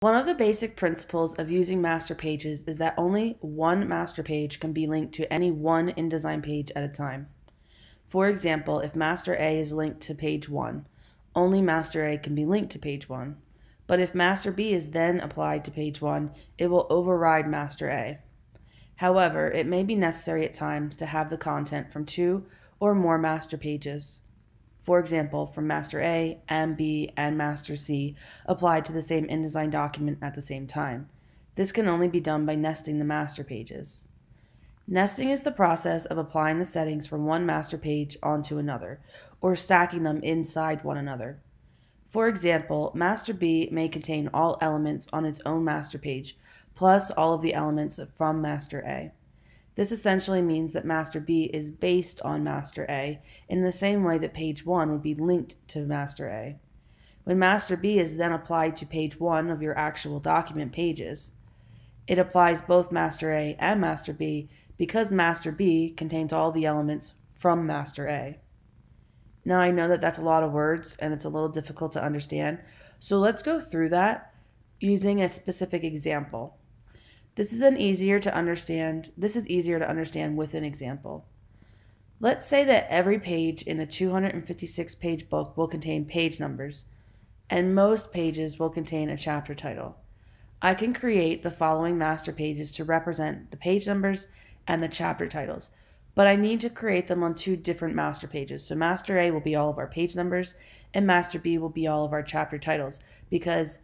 One of the basic principles of using master pages is that only one master page can be linked to any one InDesign page at a time. For example, if master A is linked to page 1, only master A can be linked to page 1. But if master B is then applied to page 1, it will override master A. However, it may be necessary at times to have the content from two or more master pages for example, from master A, MB, and master C applied to the same InDesign document at the same time. This can only be done by nesting the master pages. Nesting is the process of applying the settings from one master page onto another, or stacking them inside one another. For example, master B may contain all elements on its own master page, plus all of the elements from master A. This essentially means that master B is based on master A in the same way that page 1 would be linked to master A. When master B is then applied to page 1 of your actual document pages, it applies both master A and master B because master B contains all the elements from master A. Now I know that that's a lot of words and it's a little difficult to understand, so let's go through that using a specific example. This is an easier to understand. This is easier to understand with an example. Let's say that every page in a 256 page book will contain page numbers, and most pages will contain a chapter title. I can create the following master pages to represent the page numbers and the chapter titles, but I need to create them on two different master pages. So, master A will be all of our page numbers, and master B will be all of our chapter titles because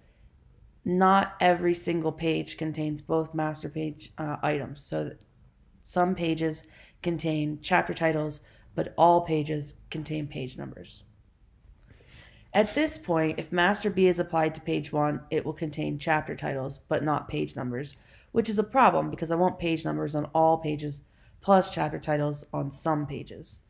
not every single page contains both master page uh, items. So some pages contain chapter titles, but all pages contain page numbers. At this point, if master B is applied to page 1, it will contain chapter titles, but not page numbers, which is a problem because I want page numbers on all pages plus chapter titles on some pages.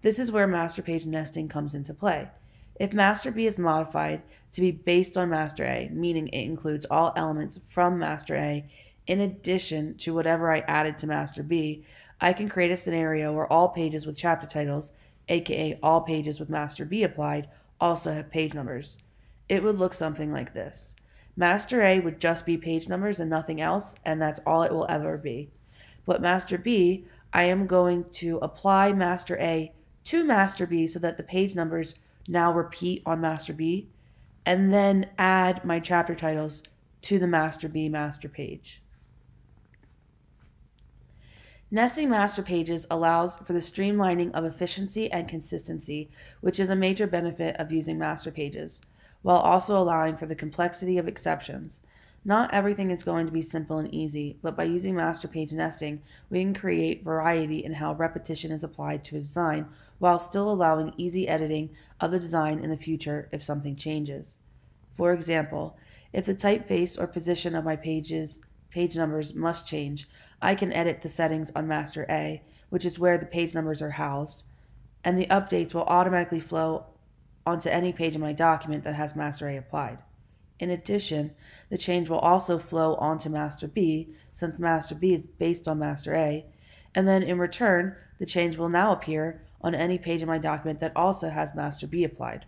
This is where master page nesting comes into play. If master B is modified to be based on master A, meaning it includes all elements from master A in addition to whatever I added to master B, I can create a scenario where all pages with chapter titles, aka all pages with master B applied, also have page numbers. It would look something like this. Master A would just be page numbers and nothing else, and that's all it will ever be. But Master B, I am going to apply Master A to Master B so that the page numbers now repeat on Master B, and then add my chapter titles to the Master B master page. Nesting master pages allows for the streamlining of efficiency and consistency, which is a major benefit of using master pages, while also allowing for the complexity of exceptions. Not everything is going to be simple and easy, but by using master page nesting, we can create variety in how repetition is applied to a design while still allowing easy editing of the design in the future if something changes. For example, if the typeface or position of my pages page numbers must change, I can edit the settings on master A, which is where the page numbers are housed, and the updates will automatically flow onto any page in my document that has master A applied. In addition, the change will also flow onto master B since master B is based on master A, and then in return, the change will now appear on any page in my document that also has master B applied.